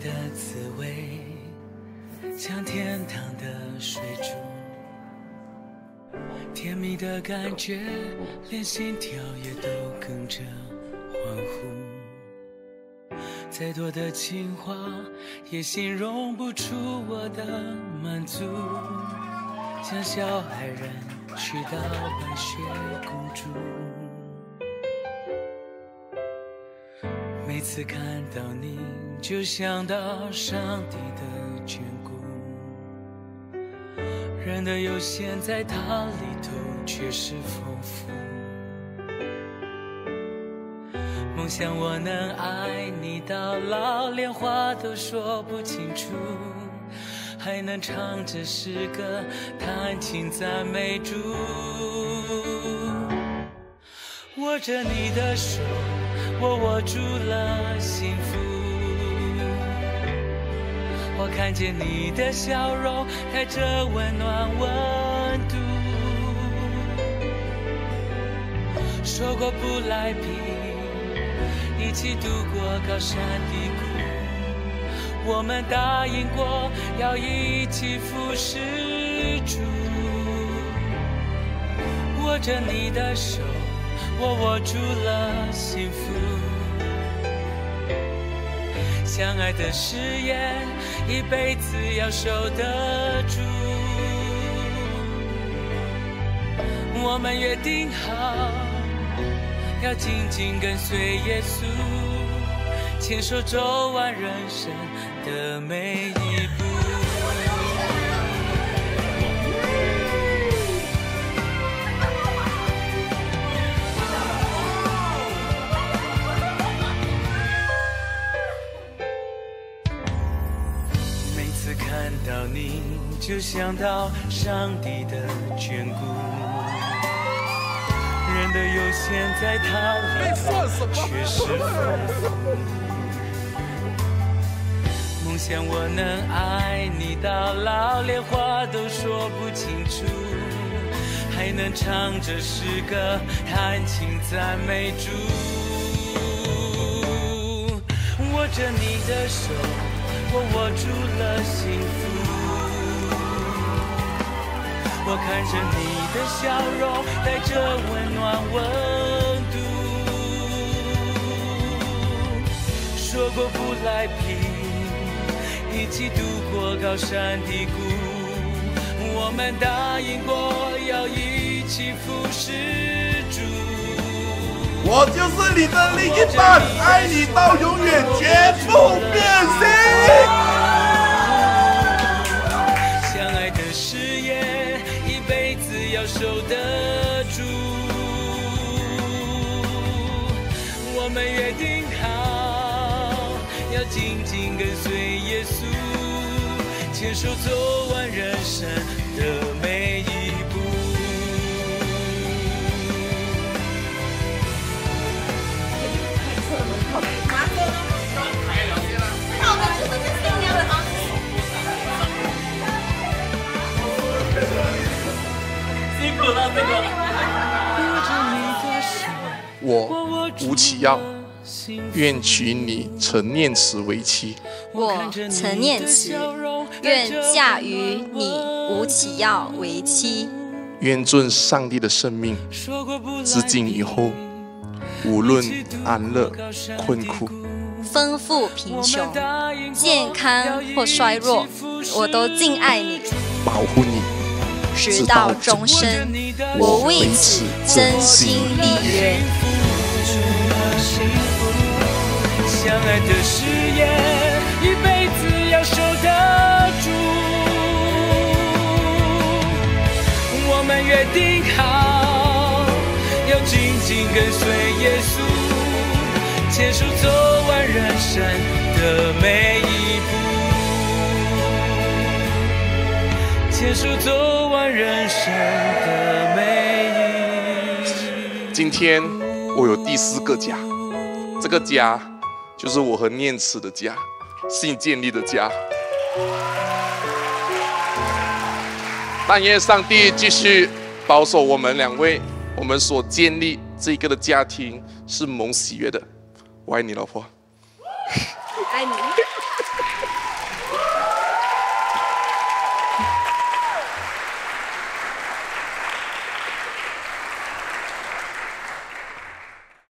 的滋味，像天堂的水煮，甜蜜的感觉，连心跳也都跟着欢呼。再多的情话也形容不出我的满足，像小矮人娶到白雪公主。每次看到你，就想到上帝的眷顾。人的有限，在他里头却是丰富。梦想我能爱你到老，连话都说不清楚，还能唱着诗歌，弹琴赞美主。握着你的手，我握住了幸福。我看见你的笑容，带着温暖温度。说过不赖皮，一起度过高山低谷。我们答应过要一起服侍主。握着你的手。我握住了幸福，相爱的誓言，一辈子要守得住。我们约定好，要紧紧跟随耶稣，牵手走完人生的每一步。你就想到上帝的眷顾，人的有限在他里头却是丰富。梦想我能爱你到老，连话都说不清楚，还能唱着诗歌，弹琴赞美主。握着你的手，我握住了幸福。我看着你的笑容，带着温暖温度。说过不来贫，一起度过高山低谷。我们答应过要一起服侍主。我就是你的另一半，爱你到们约定好，要紧紧跟随耶稣，牵手走完人生的每一步。我吴启耀，愿娶你陈念慈为妻。我陈念慈，愿嫁于你吴启耀为妻。愿遵上帝的圣命，自今以后，无论安乐困苦、丰富贫穷、健康或衰弱，我都敬爱你，保护你。直到终身，我为此真心立约。相爱的誓言，一辈子要守得住。我们约定好，要紧紧跟随耶稣，牵手走完人生的每一步。牵手走完人生的每一步今天我有第四个家，这个家就是我和念慈的家，新建立的家。但愿上帝继续保守我们两位，我们所建立这个的家庭是蒙喜悦的。我爱你，老婆。爱你。